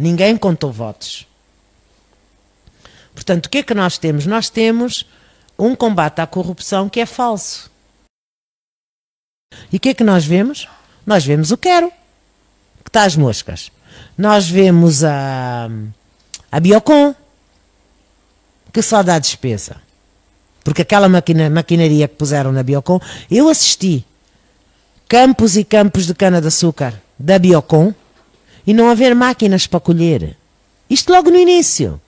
Ninguém contou votos. Portanto, o que é que nós temos? Nós temos um combate à corrupção que é falso. E o que é que nós vemos? Nós vemos o quero, que está às moscas. Nós vemos a, a Biocon, que só dá despesa. Porque aquela maquina, maquinaria que puseram na Biocon, eu assisti campos e campos de cana-de-açúcar da Biocon e não haver máquinas para colher. Isto logo no início.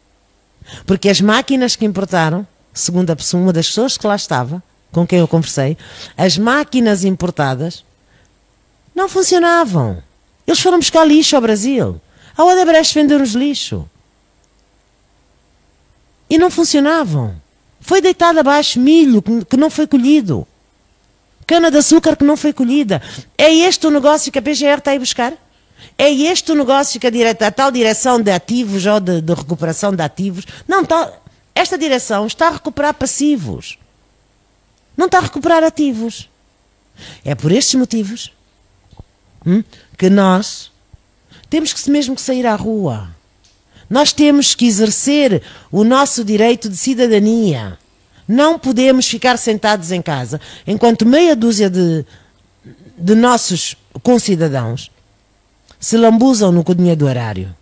Porque as máquinas que importaram, segundo a pessoa, uma das pessoas que lá estava, com quem eu conversei, as máquinas importadas não funcionavam. Eles foram buscar lixo ao Brasil. A Odebrecht vendeu-nos lixo. E não funcionavam. Foi deitado abaixo milho que não foi colhido. Cana-de-açúcar que não foi colhida. É este o negócio que a PGR está a ir buscar? É este o negócio que a, direta, a tal direção de ativos ou de, de recuperação de ativos. Não, está, esta direção está a recuperar passivos. Não está a recuperar ativos. É por estes motivos hum, que nós temos que mesmo que sair à rua. Nós temos que exercer o nosso direito de cidadania. Não podemos ficar sentados em casa enquanto meia dúzia de, de nossos concidadãos se lambuzam no dinheiro do erário.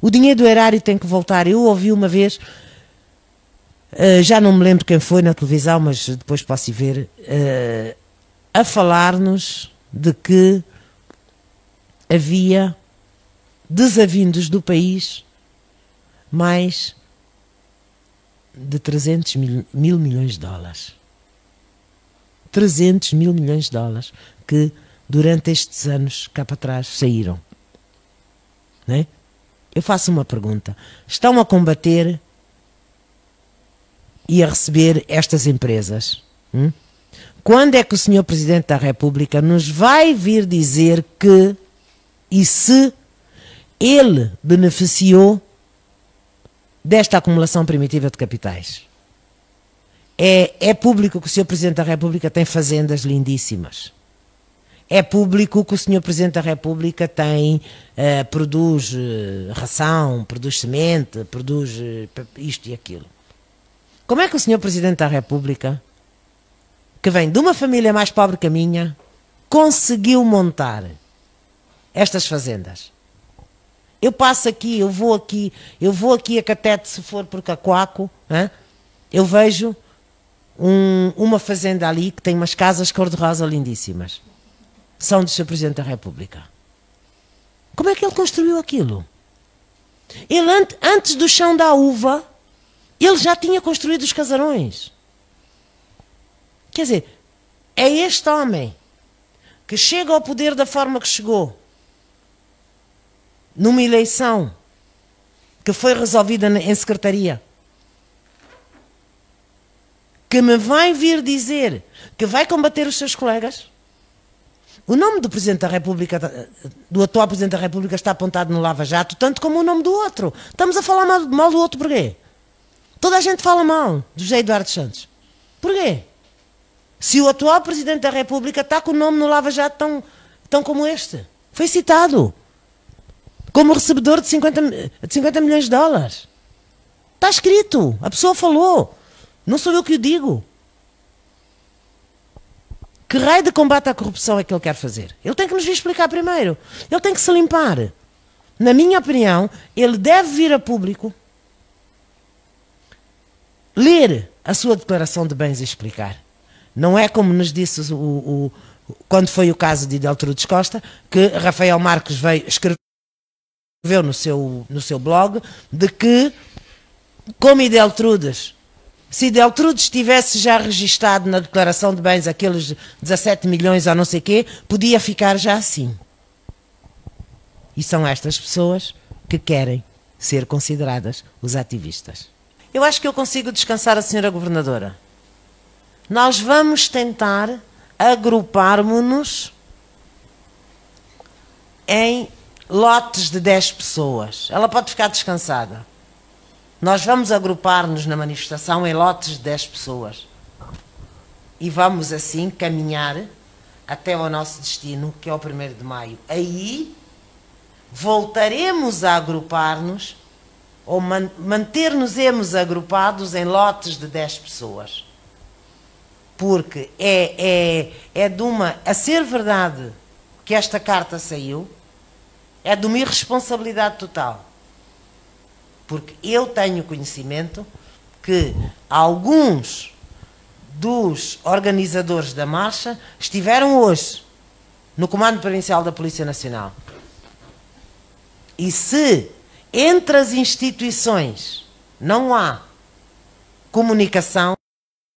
O dinheiro do erário tem que voltar. Eu ouvi uma vez, uh, já não me lembro quem foi na televisão, mas depois posso ir ver, uh, a falar-nos de que havia desavindos do país mais de 300 mil, mil milhões de dólares. 300 mil milhões de dólares que durante estes anos cá para trás saíram. Né? Eu faço uma pergunta. Estão a combater e a receber estas empresas? Hum? Quando é que o Sr. Presidente da República nos vai vir dizer que e se ele beneficiou desta acumulação primitiva de capitais? É, é público que o Sr. Presidente da República tem fazendas lindíssimas é público que o Sr. Presidente da República tem, uh, produz uh, ração, produz semente, produz uh, isto e aquilo. Como é que o Sr. Presidente da República, que vem de uma família mais pobre que a minha, conseguiu montar estas fazendas? Eu passo aqui, eu vou aqui, eu vou aqui a Catete se for por Cacoaco, hein? eu vejo um, uma fazenda ali que tem umas casas cor-de-rosa lindíssimas são do Sr. Presidente da República. Como é que ele construiu aquilo? Ele, antes do chão da uva, ele já tinha construído os casarões. Quer dizer, é este homem que chega ao poder da forma que chegou, numa eleição que foi resolvida em secretaria, que me vai vir dizer que vai combater os seus colegas? O nome do Presidente da República, do atual Presidente da República, está apontado no Lava Jato, tanto como o nome do outro. Estamos a falar mal, mal do outro porquê? Toda a gente fala mal do José Eduardo Santos. Porquê? Se o atual Presidente da República está com o nome no Lava Jato tão, tão como este. Foi citado como recebedor de 50, de 50 milhões de dólares. Está escrito. A pessoa falou. Não sou eu que o digo. Que raio de combate à corrupção é que ele quer fazer? Ele tem que nos vir explicar primeiro. Ele tem que se limpar. Na minha opinião, ele deve vir a público, ler a sua declaração de bens e explicar. Não é como nos disse o, o quando foi o caso de Ideltrudes Costa, que Rafael Marques veio escreveu no seu, no seu blog de que, como Ideltrudes se Deltrudes tivesse já registado na declaração de bens aqueles 17 milhões ou não sei quê, podia ficar já assim. E são estas pessoas que querem ser consideradas os ativistas. Eu acho que eu consigo descansar a senhora governadora. Nós vamos tentar agrupar-nos em lotes de 10 pessoas. Ela pode ficar descansada. Nós vamos agrupar-nos na manifestação em lotes de 10 pessoas. E vamos assim caminhar até ao nosso destino, que é o 1 de maio. Aí voltaremos a agrupar-nos ou man manter-nos-emos agrupados em lotes de 10 pessoas. Porque é, é, é de uma. A ser verdade que esta carta saiu, é de uma irresponsabilidade total. Porque eu tenho conhecimento que alguns dos organizadores da marcha estiveram hoje no Comando Provincial da Polícia Nacional. E se entre as instituições não há comunicação,